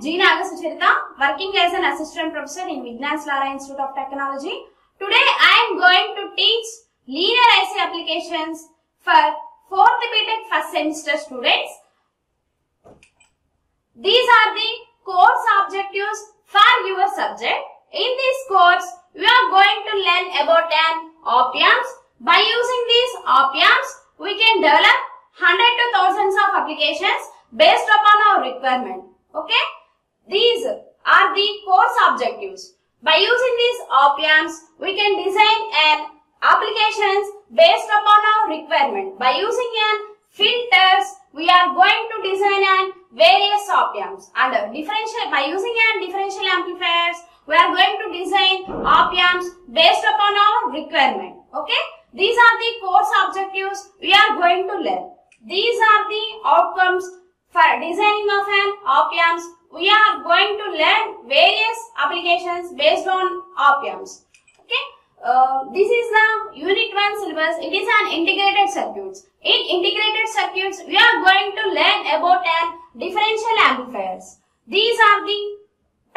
G. Naga Sucharitha, working as an assistant professor in Vignan's Lara Institute of Technology. Today I am going to teach linear IC applications for 4th BTech first semester students. These are the course objectives for your subject. In this course, we are going to learn about an op-amps. By using these op-amps, we can develop hundred to thousands of applications based upon our requirement. Okay? These are the course objectives. By using these op-amps, we can design an applications based upon our requirement. By using an filters, we are going to design an various op-amps. And differential, by using an differential amplifiers, we are going to design op-amps based upon our requirement. Okay? These are the course objectives we are going to learn. These are the outcomes for designing of an op-amps. We are going to learn various applications based on op-amps. Okay? Uh, this is the unit 1 syllabus. It is an integrated circuits. In integrated circuits, we are going to learn about an differential amplifiers. These are the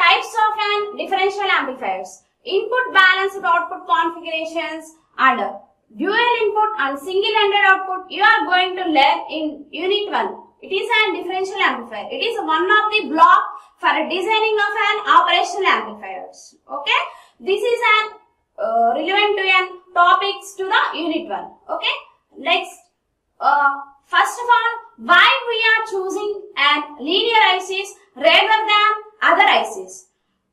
types of an differential amplifiers. Input balanced output configurations and dual input and single-ended output you are going to learn in unit 1. It is an differential amplifier. It is one of the block for designing of an operational amplifiers. Okay. This is an uh, relevant to an topics to the unit 1. Okay. Next, uh, first of all, why we are choosing an linear ICs rather than other ICs.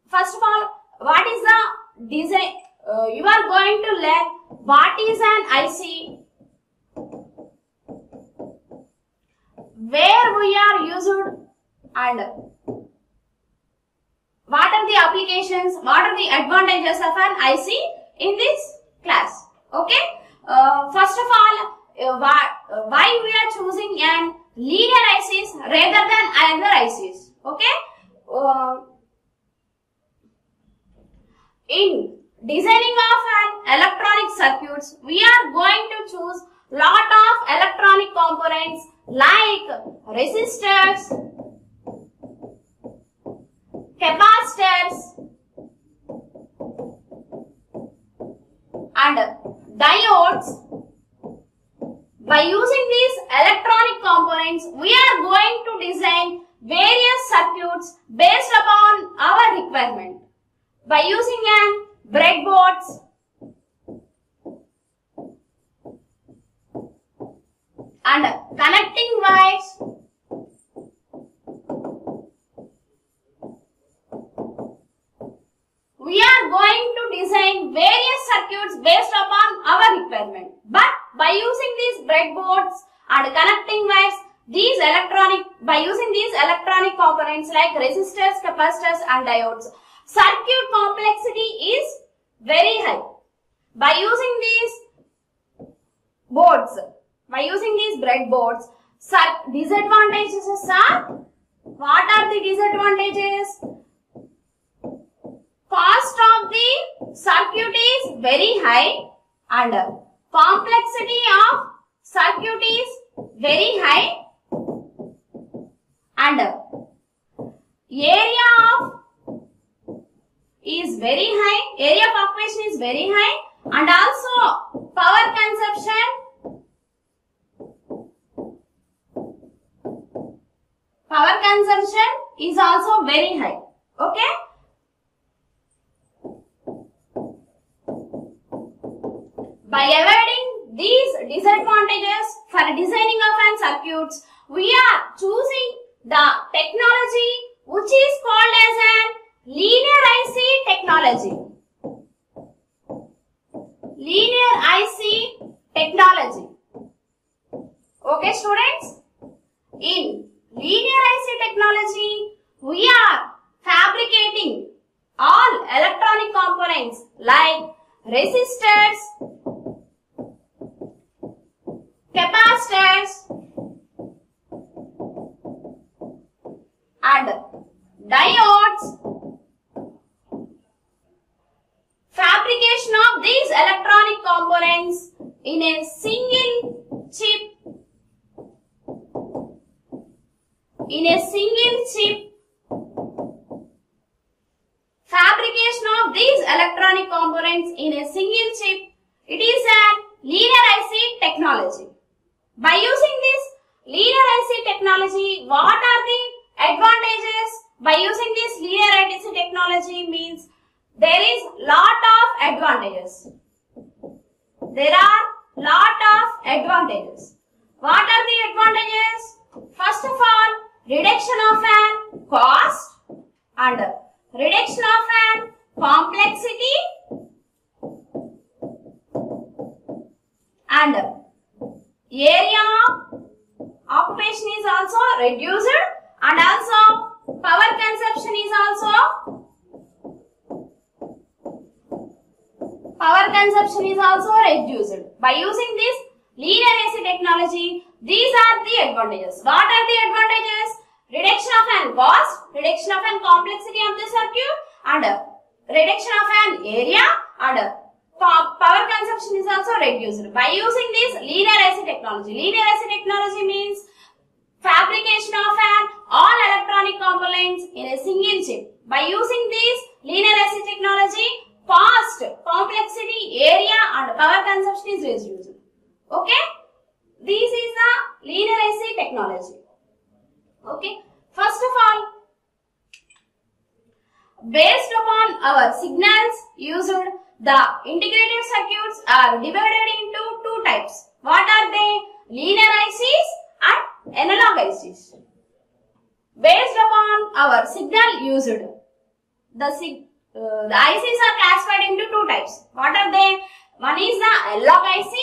First of all, what is the design? Uh, you are going to learn what is an IC, where we are used and what are the applications, what are the advantages of an IC in this class. Okay. Uh, first of all, uh, why, uh, why we are choosing an linear ICs rather than other ICs. Okay. Uh, in designing of an electronic circuits, we are going to choose lot of electronic components like resistors, capacitors and diodes. By using these electronic components, we are going to design various circuits based upon our requirement. By using an breadboards and connecting wires we are going to design various circuits based upon our requirement. But by using these breadboards and connecting wires, these electronic, by using these electronic components like resistors, capacitors and diodes, circuit complexity is very high. By using these boards, by using these breadboards, disadvantages are, what are the disadvantages? cost of the circuit is very high and complexity of circuit is very high and area of is very high, area of operation is very high and also power consumption power consumption is also very high. Okay. By avoiding these disadvantages for designing of an circuits, we are choosing the technology which is called as an linear IC technology. Linear IC technology. Okay students? In linear IC technology, we are fabricating all electronic components like resistors, capacitors and diodes. Electronic components in a single chip. It is an linear IC technology. By using this linear IC technology, what are the advantages? By using this linear IC technology means there is lot of advantages. There are lot of advantages. What are the advantages? First of all, reduction of an cost and reduction of an complexity and area of occupation is also reduced and also power consumption is also power consumption is also reduced. By using this linear IC technology, these are the advantages. What are the advantages? Reduction of an cost, reduction of an complexity of the circuit and reduction of an area and power consumption is also reduced. By using this linear AC technology, linear AC technology means fabrication of an all electronic components in a single chip. By using this linear AC technology, cost, complexity, area and power consumption is reduced. Okay? This is the linear AC technology. Okay? First of all, based upon our signals used, the integrated circuits are divided into two types. What are they? Linear ICs and analog ICs. Based upon our signal used, the, sig- uh, the ICs are classified into two types. What are they? One is the analog IC,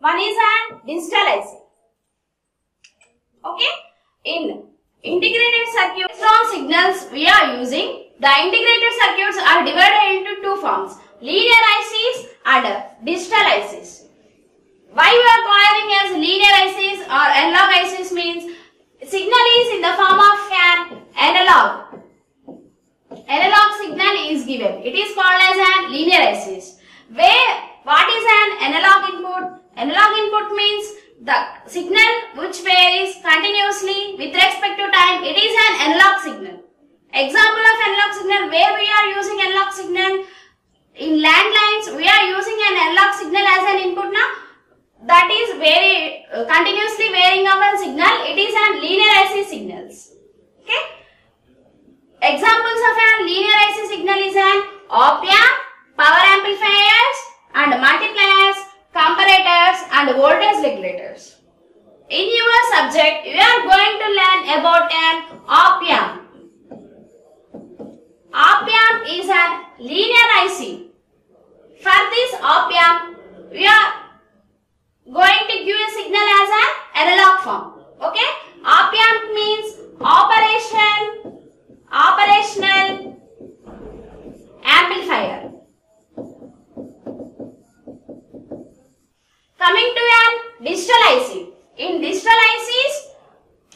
one is an digital IC. Okay? In integrated circuits on signals we are using, the integrated circuits are divided into two forms, linear ICs and digital ICs. Why we are calling as linear ICs or analog ICs means signal is in the form of an analog. Analog signal is given. It is called as an linear ICs. Where what is an analog input? Analog input means the signal which varies continuously with respect to time. It is an analog signal. Example of analog signal where we are using analog signal in landlines we are using an analog signal as an input now that is very uh, continuously varying of a signal it is an linear IC signals okay examples of a linear IC signal is an op amp power amplifiers and multipliers comparators and voltage regulators. In your subject you are going to learn about an op amp op amp is a linear IC for this op amp we are going to give a signal as an analog form. Okay? Op amp means operation, operational amplifier. Coming to an digital IC. In digital ICs,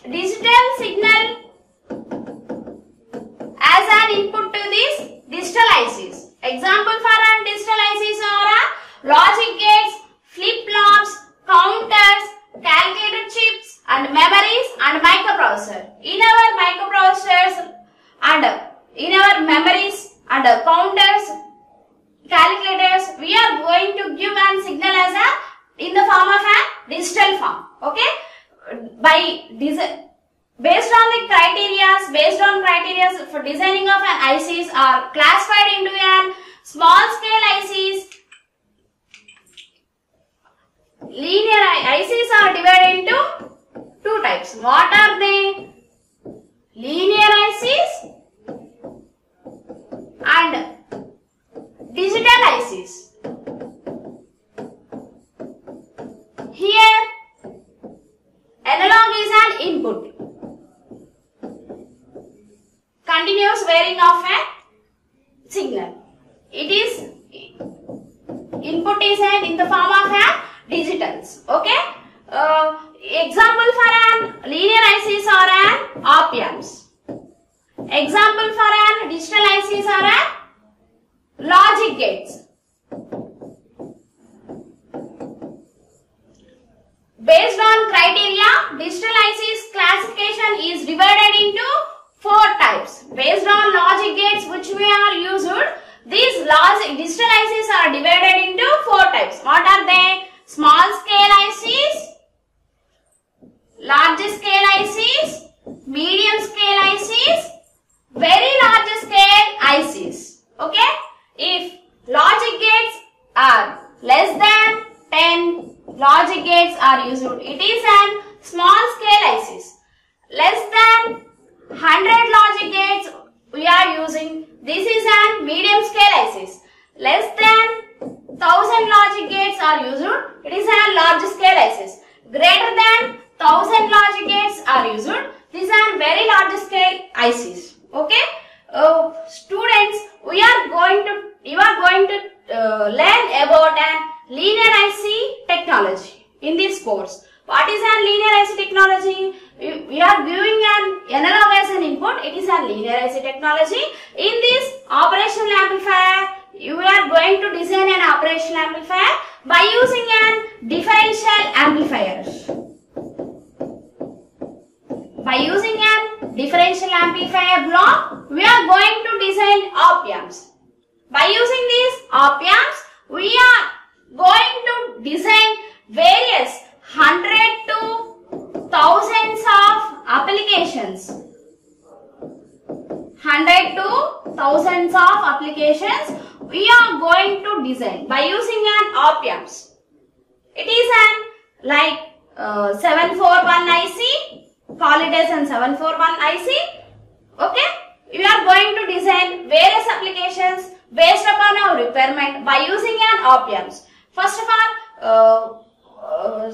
digital signal as an input to these digital ICs. Example for an digital ICs are a logic gates, flip-flops, counters, calculator chips and memories and microprocessor. In our microprocessors and in our memories and counters, calculators, we are going to give an signal as a in the form of a digital form. Okay? By design. Based on the criteria, based on criteria for designing of an ICs are classified into an small scale ICs, linear I- ICs are divided into two types. What are they? Linear ICs and digital ICs. Here, analog is an input. Continuous varying of a signal. It is input is in the form of a digitals. Okay. Uh, Example for an linear ICs or an op amps. Example for an digital ICs or an logic gates. Based on criteria, digital ICs classification is divided into four types. Based on logic gates which we are used, these logic, digital ICs are divided into four types. What are they? Small scale ICs, medium scale ICs, very large scale ICs. Okay? If logic gates are less than 10 logic gates are used, it is an small scale ICs. Less than 100 logic gates we are using, this is an medium scale ICs. Less than 1000 logic gates are used, it is an large scale ICs. Greater than 1000 logic gates are used, these are very large scale ICs. Okay? Uh, students, we are going to, you are going to uh, learn about an linear IC technology in this course. What is an linear IC technology? We we are giving an analog as an input. It is a linear IC technology. In this operational amplifier, you are going to design an operational amplifier by using an differential amplifier. By using an differential amplifier block, we are going to design op amps. By using these op amps, we are going to design various hundred to thousands of applications. Hundred to thousands of applications we are going to design by using an op amps. It is an like uh, 741 IC, call it as an 741 IC. Okay, you are going to design various applications based upon our requirement by using an op amps. First of all, uh, uh,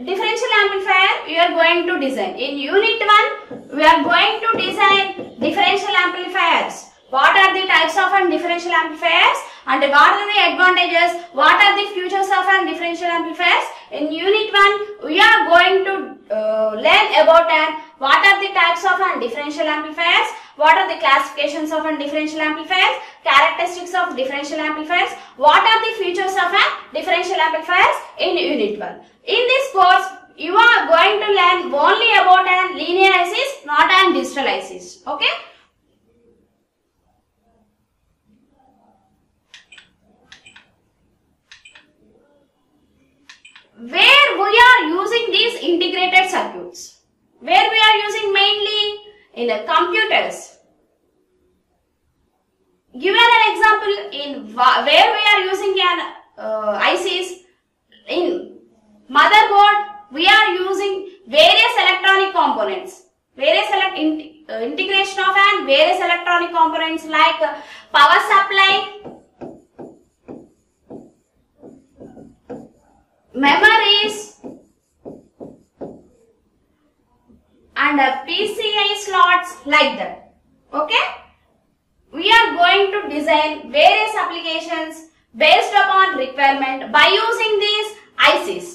differential amplifier we are going to design. In unit 1, we are going to design differential amplifiers. What are the types of an differential amplifiers and what are the advantages? What are the features of an differential amplifiers? In unit 1, we are going to uh, learn about an what are the types of an differential amplifiers, what are the classifications of an differential amplifiers, characteristics of differential amplifiers, what are the features of an differential amplifiers in unit 1. In this course, you are going to learn only about an linear ICs, not an digital ICs. Okay? Where we are using these integrated circuits. Where we are using mainly in the computers. Given an example in where we are using an uh, ICs in motherboard, we are using various electronic components. Various elect in, uh, integration of and various electronic components like uh, power supply, memories and a PCI slots like that. Okay? We are going to design various applications based upon requirement by using these ICs.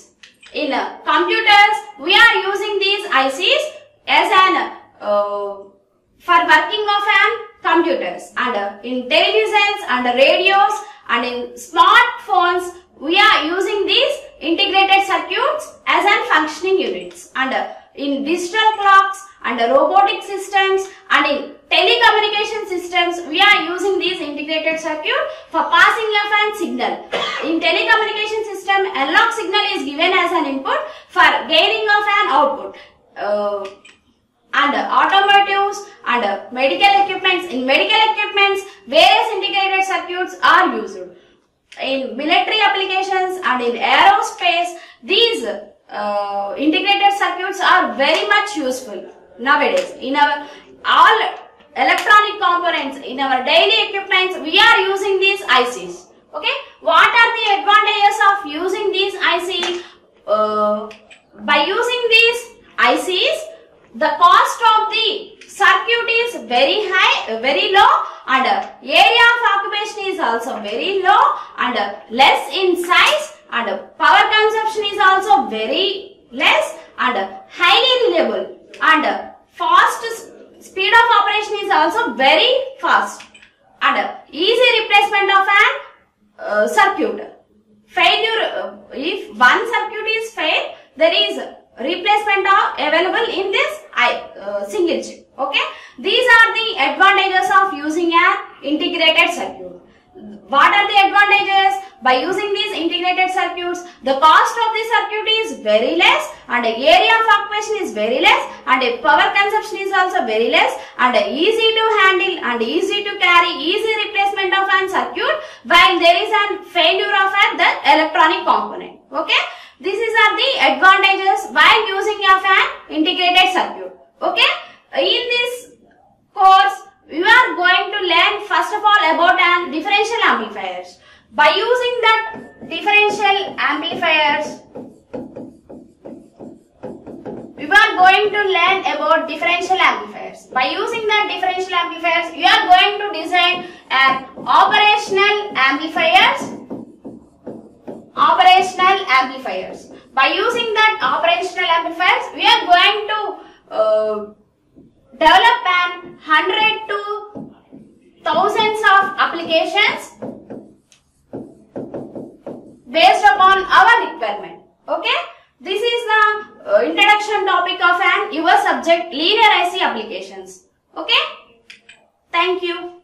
In uh, computers, we are using these ICs as an uh, for working of an computers and uh, in televisions and radios and in smartphones we are using these integrated circuits as an functioning units and in digital clocks and robotic systems and in telecommunication systems we are using these integrated circuit for passing of an signal. In telecommunication system analog signal is given as an input for gaining of an output. Uh, and automotives and medical equipments. In medical equipments, various integrated circuits are used in military applications and in aerospace, these uh, integrated circuits are very much useful nowadays. In our all electronic components, in our daily equipments, we are using these ICs. Okay, what are the advantages of using these ICs? Uh, by using these ICs, the cost of the circuit is very high, very low and area of occupation is also very low and less in size and power consumption is also very less and highly reliable and fast speed of operation is also very fast and easy replacement of an uh, circuit. Failure, uh, if one circuit is failed, there is replacement of available in this uh, single chip. Okay. These are the advantages of using an integrated circuit. What are the advantages? by using these integrated circuits, the cost of the circuit is very less and the area of occupation is very less and the power consumption is also very less and easy to handle and easy to carry, easy replacement of an circuit while there is a failure of an electronic component. Okay. These are the advantages while using of an integrated circuit. Okay. In this course, you are going to learn first of all about an differential amplifiers. By using that differential amplifiers, we are going to learn about differential amplifiers. By using that differential amplifiers, you are going to design an operational amplifiers operational amplifiers. By using that operational amplifiers, we are going to uh, develop an hundred to thousands of applications based upon our requirement. Okay. This is the uh, introduction topic of an your subject linear IC applications. Okay. Thank you.